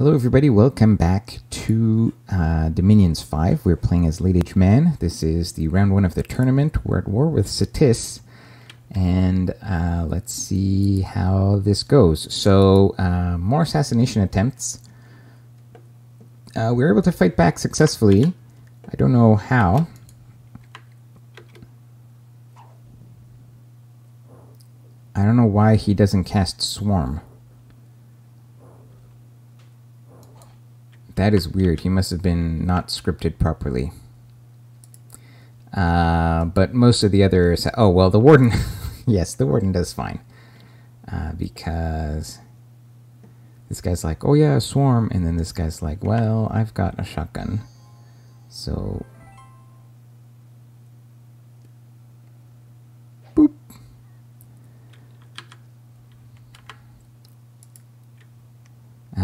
Hello, everybody. Welcome back to uh, Dominions 5. We're playing as Late Age Man. This is the round one of the tournament. We're at war with C'tis. And uh, let's see how this goes. So, uh, more assassination attempts. Uh, we were able to fight back successfully. I don't know how. I don't know why he doesn't cast Swarm. That is weird. He must have been not scripted properly. Uh, but most of the others... Oh, well, the Warden... yes, the Warden does fine. Uh, because this guy's like, oh yeah, swarm. And then this guy's like, well, I've got a shotgun. So...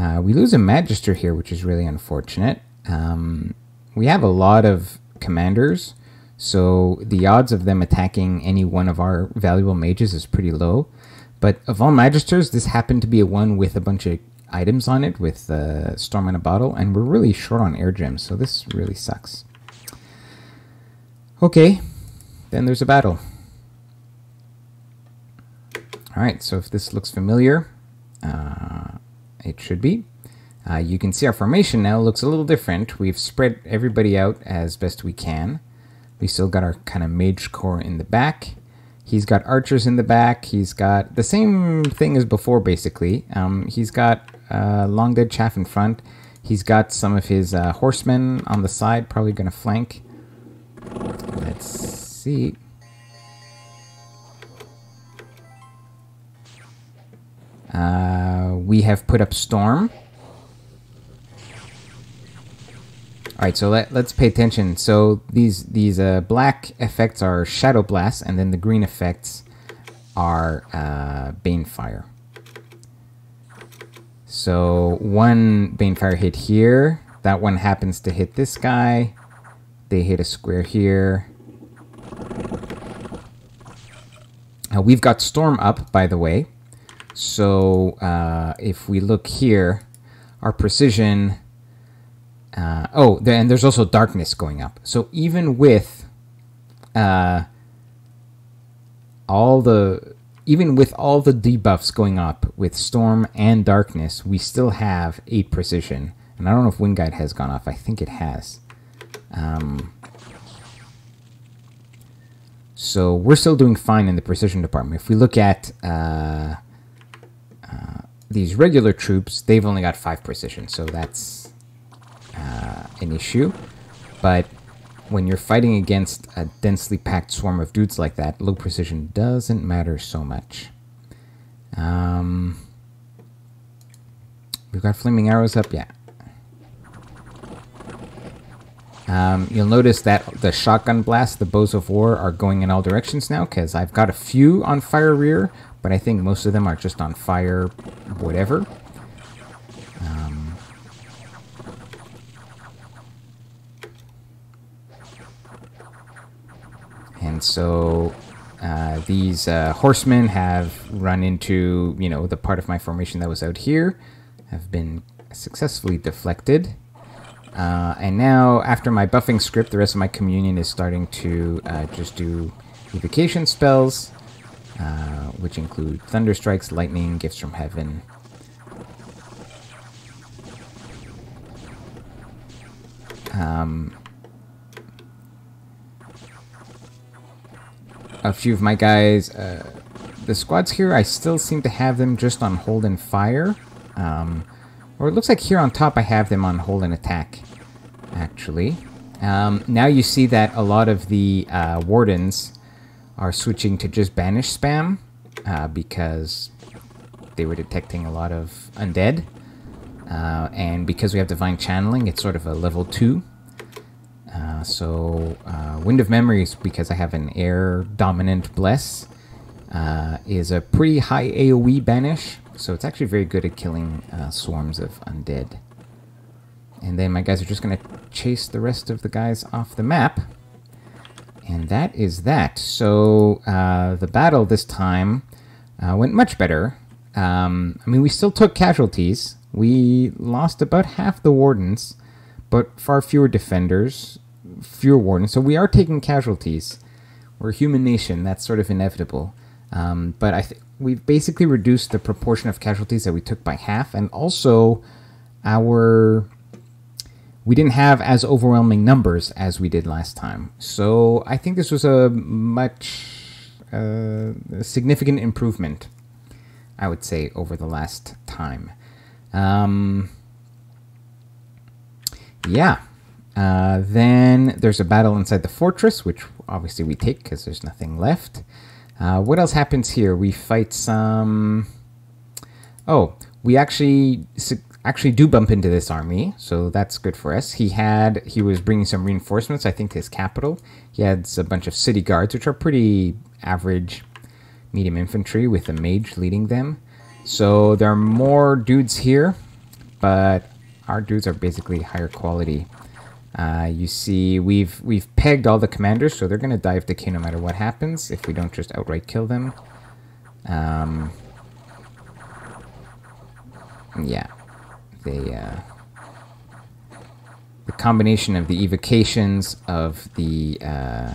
Uh, we lose a Magister here, which is really unfortunate. Um, we have a lot of commanders, so the odds of them attacking any one of our valuable mages is pretty low. But of all Magisters, this happened to be a one with a bunch of items on it, with uh, Storm in a Bottle, and we're really short on air gems, so this really sucks. Okay, then there's a battle. Alright, so if this looks familiar, uh, it should be. Uh, you can see our formation now looks a little different. We've spread everybody out as best we can. We still got our kind of mage core in the back. He's got archers in the back. He's got the same thing as before, basically. Um, he's got uh, long dead chaff in front. He's got some of his uh, horsemen on the side, probably going to flank. Let's see. Uh, we have put up Storm. All right, so let, let's pay attention. So these these uh, black effects are Shadow Blast, and then the green effects are uh, Banefire. So one Banefire hit here. That one happens to hit this guy. They hit a square here. Uh, we've got Storm up, by the way. So uh, if we look here, our precision. Uh, oh, and there's also darkness going up. So even with uh, all the even with all the debuffs going up with storm and darkness, we still have eight precision. And I don't know if wind guide has gone off. I think it has. Um, so we're still doing fine in the precision department. If we look at uh, these regular troops, they've only got 5 precision, so that's uh, an issue. But when you're fighting against a densely packed swarm of dudes like that, low precision doesn't matter so much. Um, we've got flaming arrows up, yeah. Um, you'll notice that the shotgun blast, the bows of war, are going in all directions now, because I've got a few on fire rear, but I think most of them are just on fire whatever. Um, and so uh, these uh, horsemen have run into, you know, the part of my formation that was out here, have been successfully deflected. Uh, and now, after my buffing script, the rest of my communion is starting to uh, just do evocation spells. Uh, which include thunder strikes, lightning, gifts from heaven. Um, a few of my guys, uh, the squads here, I still seem to have them just on hold and fire. Um, or it looks like here on top I have them on hold and attack, actually. Um, now you see that a lot of the uh, wardens are switching to just banish spam uh, because they were detecting a lot of undead. Uh, and because we have divine channeling, it's sort of a level 2. Uh, so, uh, Wind of Memories, because I have an air dominant bless, uh, is a pretty high AoE banish. So, it's actually very good at killing uh, swarms of undead. And then my guys are just going to chase the rest of the guys off the map. And that is that. So uh, the battle this time uh, went much better. Um, I mean, we still took casualties, We lost about half the wardens, but far fewer defenders, fewer wardens. So we are taking casualties. We're a human nation. That's sort of inevitable. Um, but I think we've basically reduced the proportion of casualties that we took by half, and also our we didn't have as overwhelming numbers as we did last time. So I think this was a much uh, significant improvement, I would say, over the last time. Um, yeah. Uh, then there's a battle inside the fortress, which obviously we take because there's nothing left. Uh, what else happens here? We fight some. Oh, we actually actually do bump into this army, so that's good for us. He had he was bringing some reinforcements. I think to his capital. He had a bunch of city guards, which are pretty average medium infantry, with a mage leading them. So there are more dudes here, but our dudes are basically higher quality. Uh, you see, we've we've pegged all the commanders, so they're going to die of decay no matter what happens if we don't just outright kill them. Um, yeah, they uh, the combination of the evocations of the uh,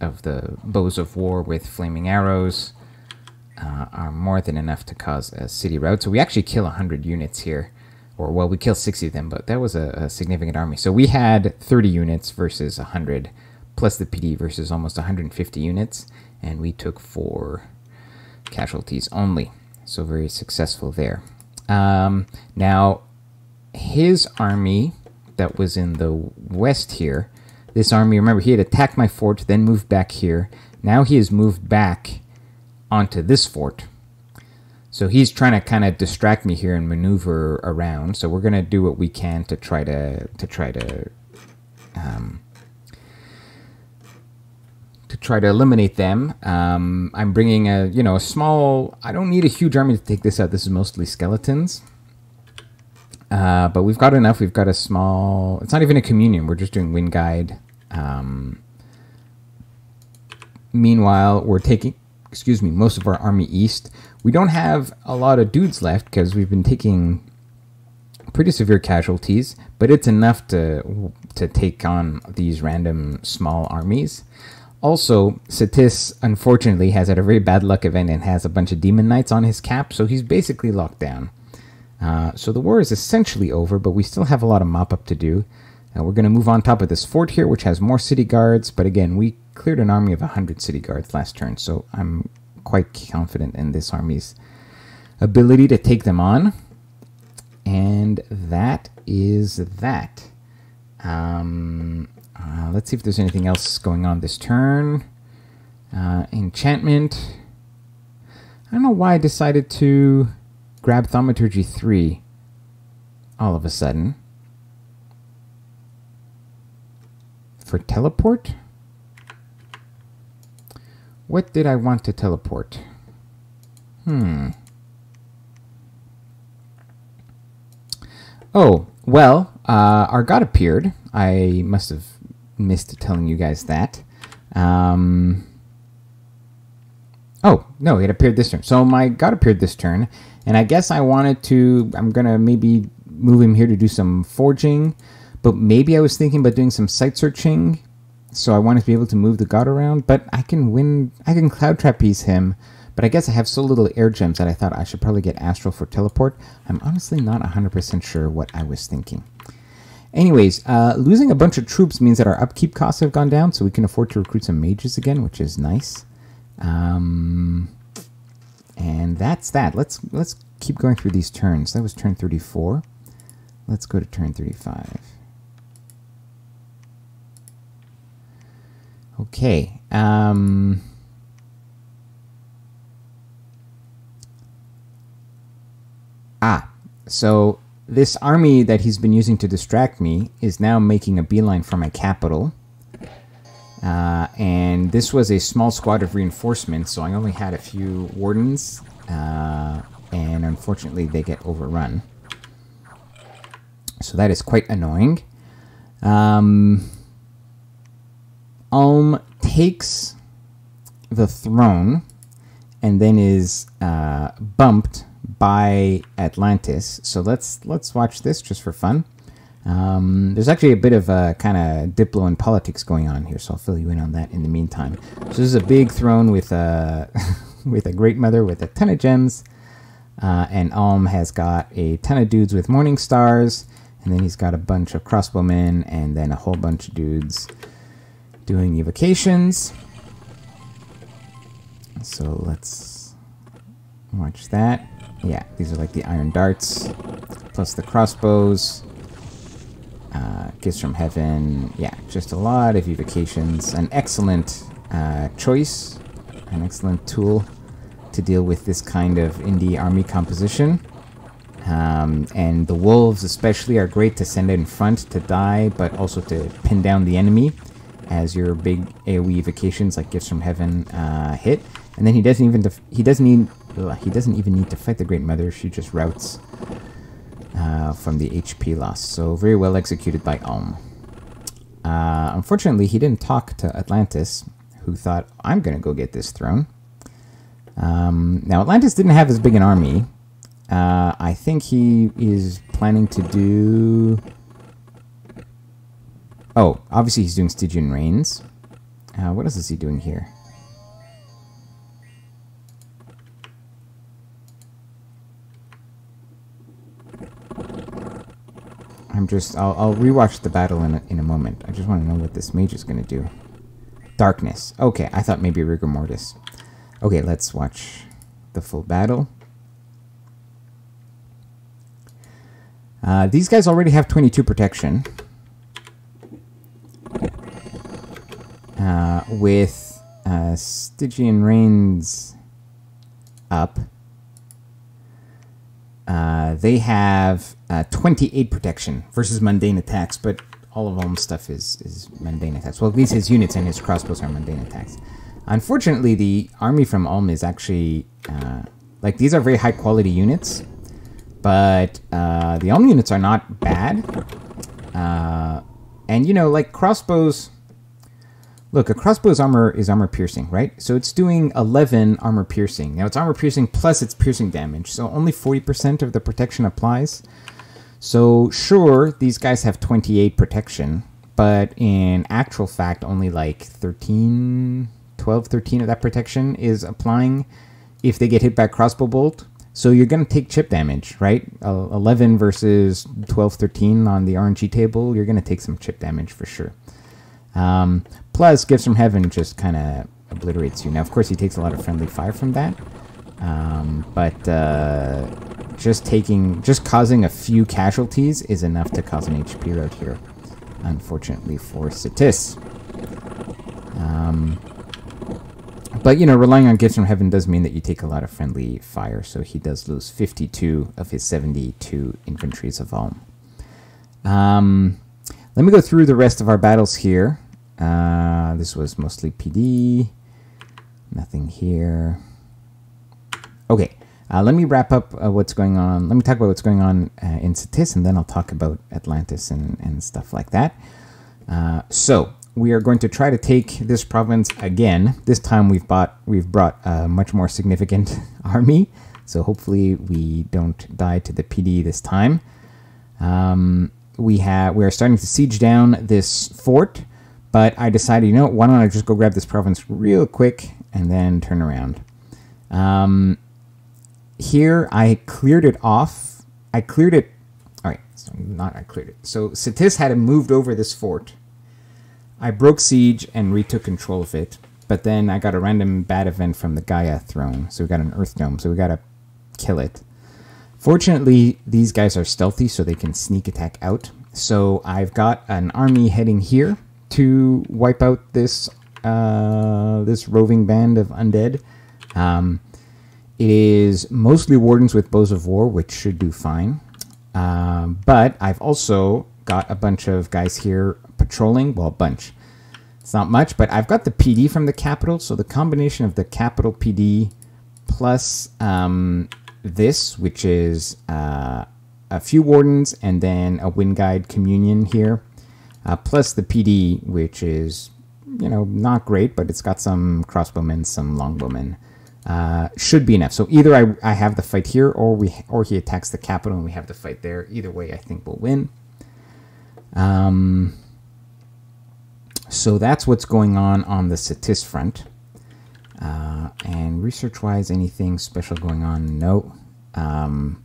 of the bows of war with flaming arrows uh, are more than enough to cause a city rout. So we actually kill 100 units here or well, we kill 60 of them, but that was a, a, significant army. So we had 30 units versus 100, plus the PD versus almost 150 units, and we took four casualties only. So very successful there. Um, now, his army that was in the west here, this army, remember, he had attacked my fort, then moved back here. Now he has moved back onto this fort so he's trying to kind of distract me here and maneuver around. So we're gonna do what we can to try to to try to um, to try to eliminate them. Um, I'm bringing a you know a small. I don't need a huge army to take this out. This is mostly skeletons. Uh, but we've got enough. We've got a small. It's not even a communion. We're just doing wind guide. Um, meanwhile, we're taking excuse me most of our army east. We don't have a lot of dudes left because we've been taking pretty severe casualties, but it's enough to to take on these random small armies. Also, C'tis unfortunately has had a very bad luck event and has a bunch of demon knights on his cap, so he's basically locked down. Uh, so the war is essentially over, but we still have a lot of mop up to do. Uh, we're going to move on top of this fort here, which has more city guards, but again, we cleared an army of 100 city guards last turn, so I'm quite confident in this army's ability to take them on. And that is that. Um, uh, let's see if there's anything else going on this turn. Uh, enchantment. I don't know why I decided to grab Thaumaturgy 3 all of a sudden. For teleport? What did I want to teleport? Hmm. Oh, well, uh, our god appeared. I must have missed telling you guys that. Um, oh, no, it appeared this turn. So my god appeared this turn, and I guess I wanted to... I'm going to maybe move him here to do some forging, but maybe I was thinking about doing some site searching so I wanted to be able to move the god around, but I can win, I can cloud trapeze him, but I guess I have so little air gems that I thought I should probably get astral for teleport. I'm honestly not 100% sure what I was thinking. Anyways, uh, losing a bunch of troops means that our upkeep costs have gone down, so we can afford to recruit some mages again, which is nice. Um, and that's that. Let's let's keep going through these turns. That was turn 34. Let's go to turn 35. Okay. Um, ah, so this army that he's been using to distract me is now making a beeline for my capital. Uh, and this was a small squad of reinforcements, so I only had a few wardens, uh, and unfortunately they get overrun. So that is quite annoying. Um, Ulm takes the throne and then is uh, bumped by Atlantis. So let's let's watch this just for fun. Um, there's actually a bit of a kind of diplo and politics going on here, so I'll fill you in on that in the meantime. So this is a big throne with a with a great mother with a ton of gems, uh, and Ulm has got a ton of dudes with morning stars, and then he's got a bunch of crossbowmen, and then a whole bunch of dudes doing evocations. So let's watch that. Yeah, these are like the iron darts, plus the crossbows. Uh, gifts from heaven. Yeah, just a lot of evocations. An excellent uh, choice, an excellent tool to deal with this kind of indie army composition. Um, and the wolves especially are great to send in front to die, but also to pin down the enemy as your big AOE evocations like gifts from heaven uh, hit. And then he doesn't even he doesn't he doesn't even need to fight the Great Mother. She just routes uh, from the HP loss. So very well executed by Ulm. Uh, unfortunately, he didn't talk to Atlantis, who thought, I'm going to go get this throne. Um, now, Atlantis didn't have as big an army. Uh, I think he is planning to do... Oh, obviously he's doing Stygian Rains. Uh, what else is he doing here? I'm just... I'll, I'll rewatch the battle in a, in a moment. I just want to know what this mage is going to do. Darkness. Okay, I thought maybe Rigor Mortis. Okay, let's watch the full battle. Uh, these guys already have 22 protection. Uh, with uh, Stygian Rains up. Uh, they have uh, 28 protection versus mundane attacks, but all of Ulm's stuff is, is mundane attacks. Well, at least his units and his crossbows are mundane attacks. Unfortunately, the army from Ulm is actually... Uh, like, these are very high quality units, but uh, the Ulm units are not bad. Uh, and, you know, like, crossbows... Look, a crossbow's armor is armor piercing, right? So it's doing 11 armor piercing. Now it's armor piercing plus its piercing damage, so only 40% of the protection applies. So sure, these guys have 28 protection, but in actual fact, only like 13, 12, 13 of that protection is applying if they get hit by a crossbow bolt. So you're going to take chip damage, right? Uh, 11 versus 12, 13 on the RNG table, you're going to take some chip damage for sure. Um, plus, Gifts from Heaven just kind of obliterates you. Now, of course, he takes a lot of friendly fire from that. Um, but uh, just taking, just causing a few casualties is enough to cause an HP rout here. Unfortunately for C'tis. Um, but, you know, relying on Gifts from Heaven does mean that you take a lot of friendly fire, so he does lose 52 of his 72 infantries of Ulm. Um, let me go through the rest of our battles here. Uh, this was mostly PD. Nothing here. Okay, uh, let me wrap up uh, what's going on. Let me talk about what's going on uh, in C'tis, and then I'll talk about Atlantis and, and stuff like that. Uh, so we are going to try to take this province again. This time we've bought we've brought a much more significant army. So hopefully we don't die to the PD this time. Um, we have we are starting to siege down this fort. But I decided, you know, why don't I just go grab this province real quick and then turn around. Um, here, I cleared it off. I cleared it. All right, so not I cleared it. So C'tis had moved over this fort. I broke siege and retook control of it. But then I got a random bad event from the Gaia throne. So we got an Earth Dome. So we got to kill it. Fortunately, these guys are stealthy, so they can sneak attack out. So I've got an army heading here to wipe out this uh, this roving band of undead. Um, it is mostly wardens with bows of war, which should do fine. Um, but I've also got a bunch of guys here patrolling. Well, a bunch. It's not much, but I've got the PD from the capital. So the combination of the capital PD plus um, this, which is uh, a few wardens and then a wind guide communion here uh, plus the PD, which is, you know, not great, but it's got some crossbowmen, some longbowmen. uh, should be enough. So either I, I have the fight here, or we or he attacks the capital and we have the fight there. Either way, I think we'll win. Um, so that's what's going on on the C'tis front. Uh, and research-wise, anything special going on? No. Um,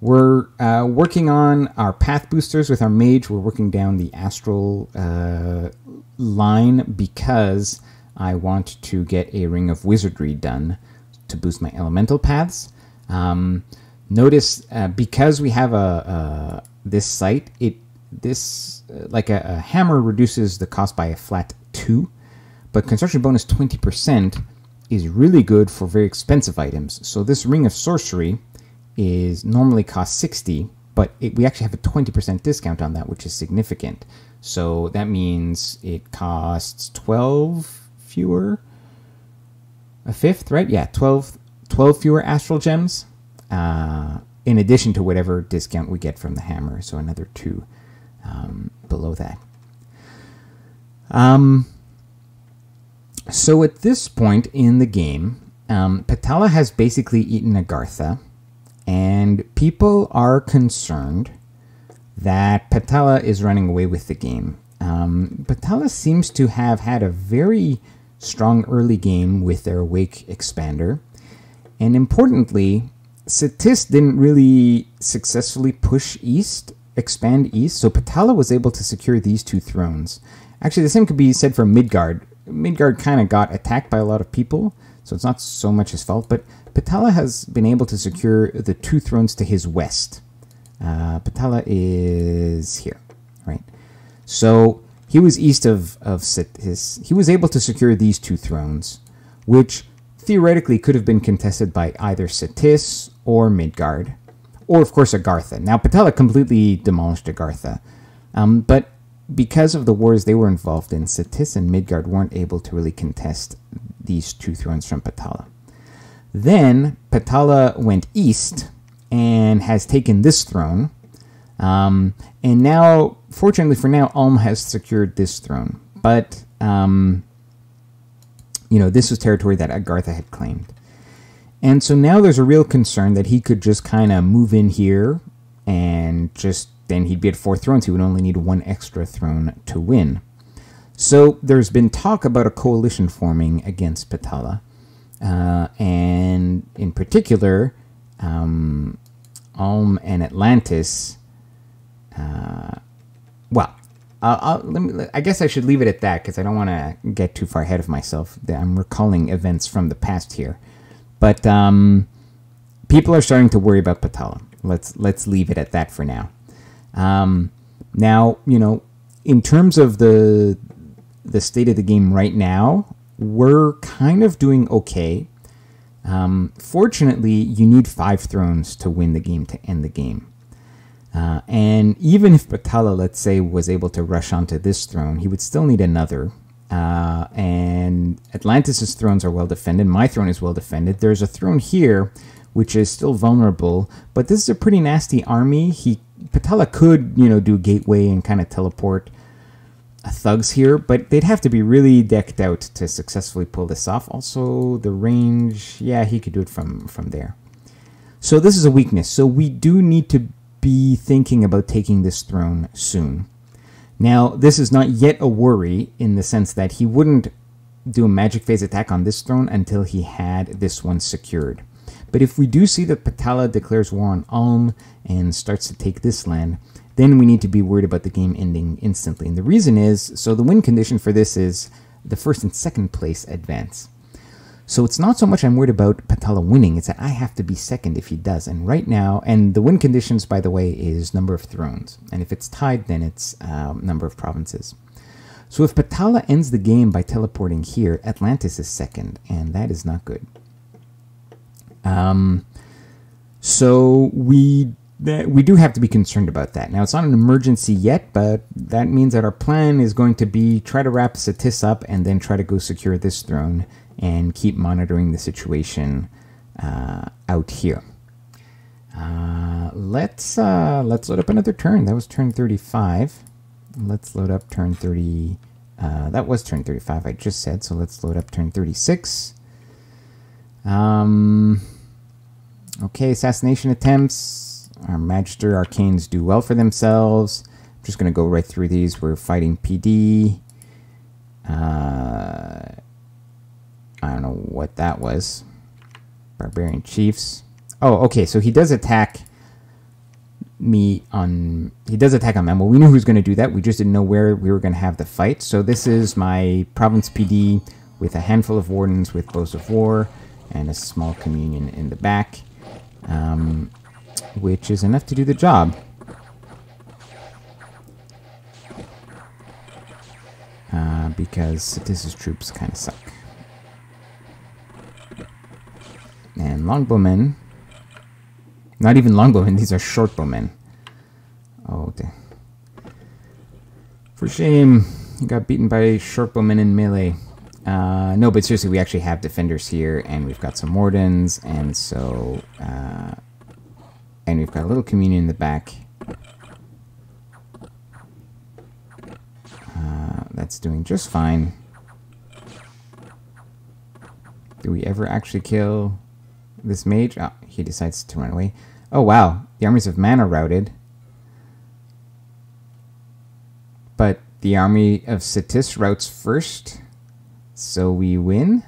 we're uh, working on our path boosters with our mage. We're working down the astral uh, line because I want to get a Ring of Wizardry done to boost my elemental paths. Um, notice uh, because we have a, a, this site, it this uh, like a, a, hammer reduces the cost by a flat two, but construction bonus twenty percent is really good for very expensive items. So this Ring of Sorcery is normally cost sixty, but it, we actually have a twenty percent discount on that, which is significant. So that means it costs twelve fewer, a fifth, right? Yeah, 12, 12 fewer astral gems, uh, in addition to whatever discount we get from the hammer. So another two um, below that. Um, so at this point in the game, um, Patala has basically eaten Agartha, and people are concerned that Patala is running away with the game. Um, Patala seems to have had a very strong early game with their Wake expander. And importantly, C'tis didn't really successfully push east, expand east, so Patala was able to secure these two thrones. Actually, the same could be said for Midgard. Midgard kind of got attacked by a lot of people, so it's not so much his fault, but Patala has been able to secure the two thrones to his west. Uh, Patala is here, right? So he was east of, of his. He was able to secure these two thrones, which theoretically could have been contested by either C'tis or Midgard, or of course Agartha. Now Patala completely demolished Agartha, um, but because of the wars they were involved in, C'tis and Midgard weren't able to really contest these two thrones from Patala. Then Patala went east and has taken this throne, um, and now, fortunately for now, Ulm has secured this throne. But, um, you know, this was territory that Agartha had claimed. And so now there's a real concern that he could just kind of move in here and just then he'd be at four thrones. He would only need one extra throne to win. So there's been talk about a coalition forming against Patala. Uh, and in particular, um, and Atlantis uh, well, I'll, I'll, me, I guess I should leave it at that because I don't want to get too far ahead of myself. I'm recalling events from the past here, but um, people are starting to worry about Patala. Let's let's leave it at that for now. Um, now, you know, in terms of the the state of the game right now, we're kind of doing okay. Um, fortunately, you need five thrones to win the game to end the game. Uh, and even if Patala, let's say, was able to rush onto this throne, he would still need another. Uh, and Atlantis's thrones are well defended. My throne is well defended. There's a throne here which is still vulnerable, but this is a pretty nasty army. He Patala could, you know, do gateway and kind of teleport thugs here, but they'd have to be really decked out to successfully pull this off. Also, the range, yeah, he could do it from from there. So this is a weakness. So we do need to be thinking about taking this throne soon. Now, this is not yet a worry in the sense that he wouldn't do a magic phase attack on this throne until he had this one secured. But if we do see that Patala declares war on Ulm and starts to take this land, then we need to be worried about the game ending instantly. And the reason is so the win condition for this is the first and second place advance. So it's not so much I'm worried about Patala winning, it's that I have to be second if he does. And right now, and the win conditions, by the way, is number of thrones. And if it's tied, then it's um, number of provinces. So if Patala ends the game by teleporting here, Atlantis is second, and that is not good. Um, so we we do have to be concerned about that. Now it's not an emergency yet, but that means that our plan is going to be try to wrap C'tis up and then try to go secure this throne and keep monitoring the situation uh, out here. Uh, let's uh, let's load up another turn. That was turn 35. Let's load up turn 30. Uh, that was turn 35. I just said so. Let's load up turn 36. Um, okay, assassination attempts. Our Magister Arcanes do well for themselves. I'm just going to go right through these. We're fighting PD. Uh, I don't know what that was. Barbarian Chiefs. Oh, okay, so he does attack me on... He does attack on Memo. We knew who was going to do that. We just didn't know where we were going to have the fight. So this is my Province PD with a handful of Wardens with Bows of War and a small Communion in the back, um, which is enough to do the job. Uh, because C'tis's troops kind of suck. And longbowmen. Not even longbowmen, these are shortbowmen. Oh, for shame. He got beaten by shortbowmen in melee. Uh, no, but seriously, we actually have defenders here, and we've got some wardens, and so... Uh, and we've got a little communion in the back. Uh, that's doing just fine. Do we ever actually kill this mage? Oh, he decides to run away. Oh, wow. The armies of man are routed. But the army of C'tis routes first. So we win.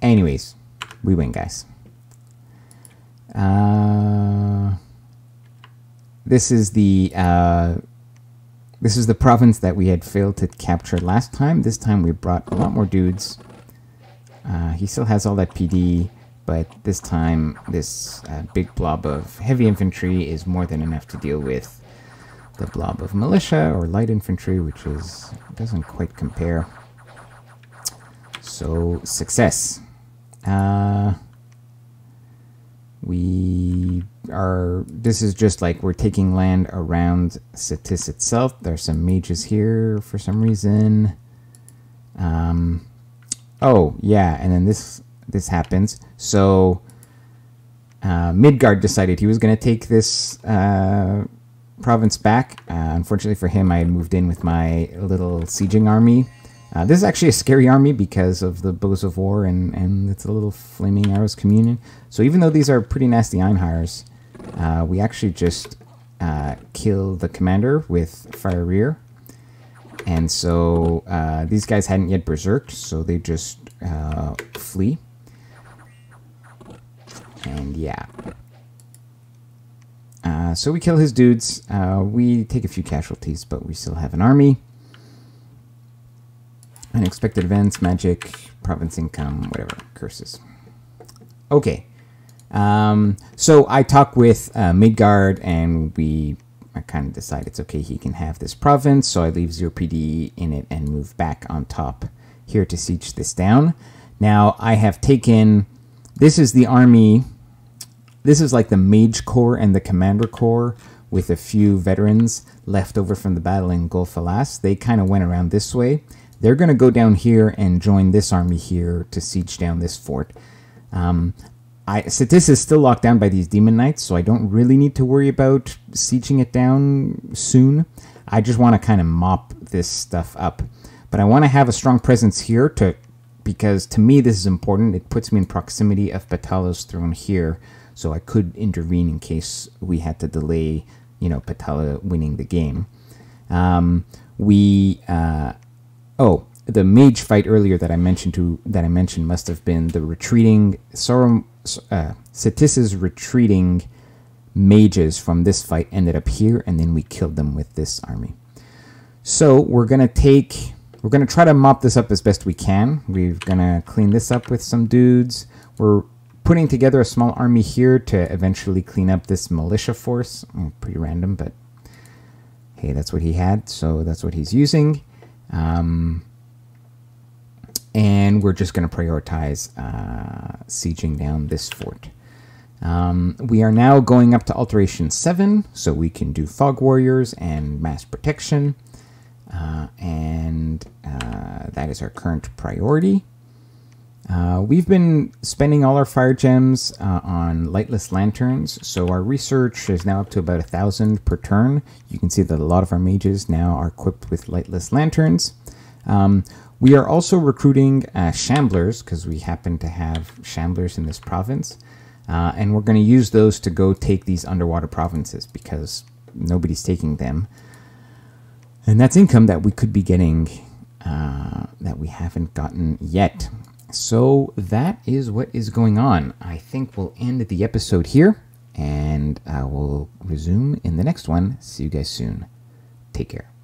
Anyways, we win, guys. Uh, this is the uh, this is the province that we had failed to capture last time. This time we brought a lot more dudes. Uh, he still has all that PD, but this time this uh, big blob of heavy infantry is more than enough to deal with the blob of militia or light infantry, which is doesn't quite compare. So success. Uh, we are. This is just like we're taking land around C'tis itself. There's some mages here for some reason. Um, oh yeah, and then this this happens. So uh, Midgard decided he was going to take this uh, province back. Uh, unfortunately for him, I had moved in with my little sieging army. Uh, this is actually a scary army because of the bows of war and, and it's a little flaming arrows communion. So even though these are pretty nasty Einhars, uh, we actually just uh, kill the commander with fire rear. And so uh, these guys hadn't yet berserked, so they just uh, flee. And yeah, uh, so we kill his dudes. Uh, we take a few casualties, but we still have an army. Unexpected events, magic, province income, whatever, curses. Okay. Um, so I talk with uh, Midgard, and we I kind of decide it's okay, he can have this province. So I leave 0 PD in it and move back on top here to siege this down. Now I have taken, this is the army this is like the Mage Corps and the Commander Corps with a few veterans left over from the battle in Gulf Alas. They kind of went around this way. They're going to go down here and join this army here to siege down this fort. Um, I, C'tis is still locked down by these Demon Knights, so I don't really need to worry about sieging it down soon. I just want to kind of mop this stuff up. But I want to have a strong presence here to because to me this is important. It puts me in proximity of Patala's throne here, so I could intervene in case we had to delay, you know, Patala winning the game. Um, we, uh, oh, the mage fight earlier that I mentioned to that I mentioned must have been the retreating Sorum, uh, C'tis's retreating mages from this fight ended up here, and then we killed them with this army. So we're gonna take, we're gonna try to mop this up as best we can. We're gonna clean this up with some dudes. We're putting together a small army here to eventually clean up this militia force. Mm, pretty random, but hey, that's what he had, so that's what he's using. Um, and we're just going to prioritize uh, sieging down this fort. Um, we are now going up to Alteration 7, so we can do Fog Warriors and Mass Protection. Uh, and uh, that is our current priority. Uh, we've been spending all our fire gems uh, on lightless lanterns, so our research is now up to about a thousand per turn. You can see that a lot of our mages now are equipped with lightless lanterns. Um, we are also recruiting uh, shamblers because we happen to have shamblers in this province. Uh, and we're going to use those to go take these underwater provinces because nobody's taking them. And that's income that we could be getting uh, that we haven't gotten yet. So that is what is going on. I think we'll end the episode here and uh, I will resume in the next one. See you guys soon. Take care.